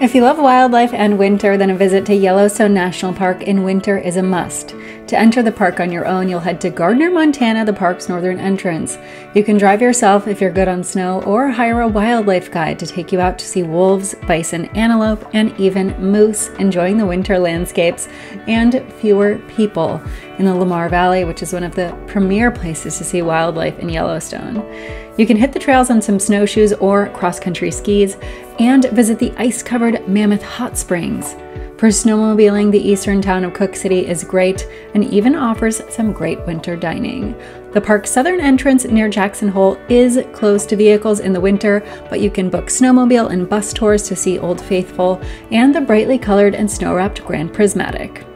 If you love wildlife and winter, then a visit to Yellowstone National Park in winter is a must. To enter the park on your own, you'll head to Gardiner, Montana, the park's northern entrance. You can drive yourself if you're good on snow, or hire a wildlife guide to take you out to see wolves, bison, antelope, and even moose enjoying the winter landscapes and fewer people in the Lamar Valley, which is one of the premier places to see wildlife in Yellowstone. You can hit the trails on some snowshoes or cross country skis and visit the ice covered Mammoth Hot Springs. For snowmobiling, the eastern town of Cooke City is great and even offers some great winter dining. The park's southern entrance near Jackson Hole is closed to vehicles in the winter, but you can book snowmobile and bus tours to see Old Faithful and the brightly colored and snow wrapped Grand Prismatic.